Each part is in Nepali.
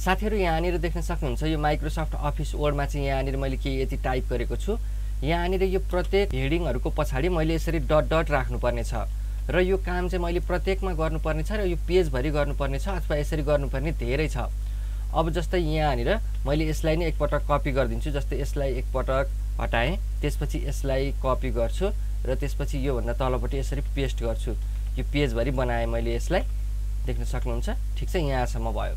साथीहरू यहाँनिर देख्न सक्नुहुन्छ यो माइक्रोसफ्ट अफिस वर्डमा चाहिँ यहाँनिर मैले केही यति टाइप गरेको छु। यहाँनिर यो प्रत्येक हेडिङहरूको पछाडि मैले यसरी डट डट राख्नुपर्ने छ। र यो काम चाहिँ मैले प्रत्येकमा गर्नुपर्ने छ र यो पेजभरि छ अथवा यसरी गर्नुपर्ने धेरै छ। अब जस्तै यहाँनिर मैले यसलाई नै एकपटक कपी गरिदिन्छु जस्तै यसलाई एकपटक हटाएँ त्यसपछि यसलाई कपी गर्छु र त्यसपछि योभन्दा तलपट्टि यसरी पेस्ट गर्छु। यो पेजभरि बनाएँ मैले यसलाई। देख्न सक्नुहुन्छ? ठिक छ यहाँसम्म भयो।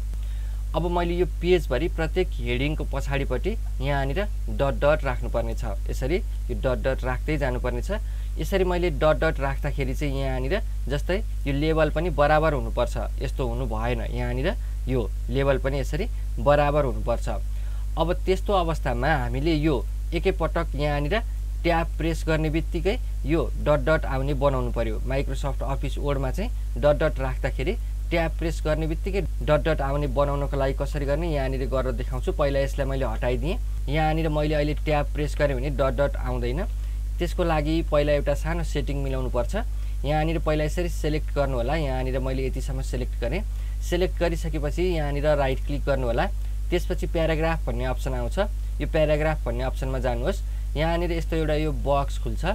अब मैले यो पेजभरि प्रत्येक हेडिङको पछाडिपट्टि यहाँनिर डट डट राख्नुपर्ने छ यसरी यो डट डट राख्दै जानुपर्ने छ यसरी मैले डट डट राख्दाखेरि चाहिँ यहाँनिर जस्तै यो लेभल पनि बराबर हुनुपर्छ। यस्तो हुनु भएन। यहाँनिर यो लेभल पनि यसरी बराबर हुनुपर्छ। अब त्यस्तो अवस्थामा हामीले यो एकैपटक यहाँनिर ट्याब प्रेस गर्ने बित्तिकै यो डट डट आउने बनाउनु पऱ्यो माइक्रोसफ्ट अफिस वर्डमा चाहिँ डट डट राख्दाखेरि ट्याब प्रेस गर्ने बित्तिकै डट डट आउने बनाउनको लागि कसरी गर्ने यहाँनिर गरेर देखाउँछु। पहिला यसलाई मैले हटाइदिएँ। यहाँनिर मैले अहिले ट्याब प्रेस गरेँ भने डट डट आउँदैन। त्यसको लागि पहिला एउटा सानो सेटिङ मिलाउनु पर्छ यहाँनिर पहिला यसरी सेलेक्ट गर्नु होला यहाँनिर मैले यतिसम्म सेलेक्ट गरेँ। सेलेक्ट गरिसकेपछि यहाँनिर राइट क्लिक गर्नु होला त्यसपछि प्याराग्राफ भन्ने अप्सन आउँछ। यो प्याराग्राफ भन्ने अप्सनमा जानुहोस्। यहाँनिर यस्तो एउटा यो बक्स खुल्छ।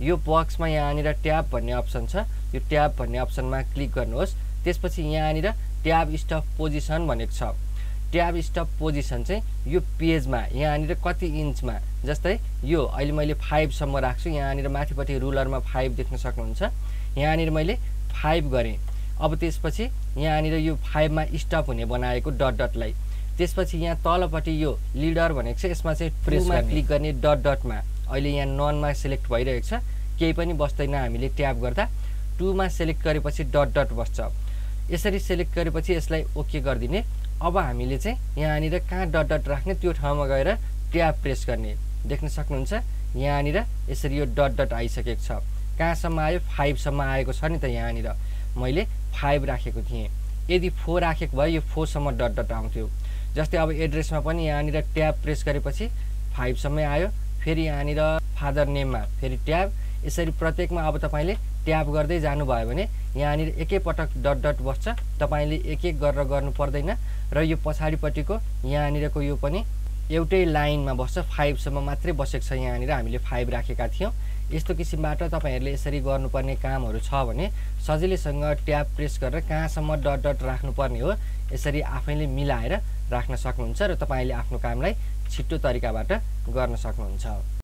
यो बक्समा यहाँनिर ट्याब भन्ने अप्सन छ। यो ट्याब भन्ने अप्सनमा क्लिक गर्नुहोस्। त्यसपछि यहाँनिर ट्याब स्टप पोजिसन भनेको छ। ट्याब स्टप पोजिसन चाहिँ यो पेजमा यहाँनिर कति इन्चमा जस्तै यो अहिले मैले फाइभसम्म राख्छु यहाँनिर माथिपट्टि रुलरमा फाइभ देख्न सक्नुहुन्छ। यहाँनिर मैले फाइभ गरेँ। अब त्यसपछि यहाँनिर यो फाइभमा स्टप हुने बनाएको डट डटलाई। त्यसपछि यहाँ तलपट्टि यो लिडर भनेको छ यसमा चाहिँ प्रेसमा क्लिक गर्ने डट डटमा। अहिले यहाँ ननमा सेलेक्ट भइरहेको छ। केही पनि बस्दैन हामीले ट्याप गर्दा। टुमा सेलेक्ट गरेपछि डट डट बस्छ। यसरी सेलेक्ट गरेपछि यसलाई ओके गरिदिने। अब हामीले चाहिँ यहाँनिर कहाँ डट डट राख्ने त्यो ठाउँमा गएर ट्याब प्रेस गर्ने। देख्न सक्नुहुन्छ यहाँनिर यसरी यो डट डट आइसकेको छ। कहाँसम्म आयो? फाइभसम्म आएको छ नि त यहाँनिर। मैले फाइभ राखेको थिएँ। यदि फोर राखेको भए यो फोरसम्म डट डट आउँथ्यो। जस्तै अब एड्रेसमा पनि यहाँनिर ट्याब प्रेस गरेपछि फाइभसम्मै आयो। फेरि यहाँनिर फादर नेममा फेरि ट्याब। यसरी प्रत्येकमा अब तपाईँले ट्याब गर्दै जानुभयो भने यहाँनिर एकैपटक डट डट बस्छ। तपाईँले एक एक गरेर गर्नु पर्दैन र यो पछाडिपट्टिको यहाँनिरको यो पनि एउटै लाइनमा बस्छ। फाइभसम्म मात्रै बसेको छ यहाँनिर। हामीले फाइभ राखेका थियौँ। यस्तो किसिमबाट तपाईँहरूले यसरी गर्नुपर्ने कामहरू छ भने सजिलैसँग ट्याब प्रेस गरेर कहाँसम्म डट डट राख्नुपर्ने हो यसरी आफैले मिलाएर राख्न सक्नुहुन्छ र तपाईँले आफ्नो कामलाई छिट्टो तरिकाबाट गर्न सक्नुहुन्छ।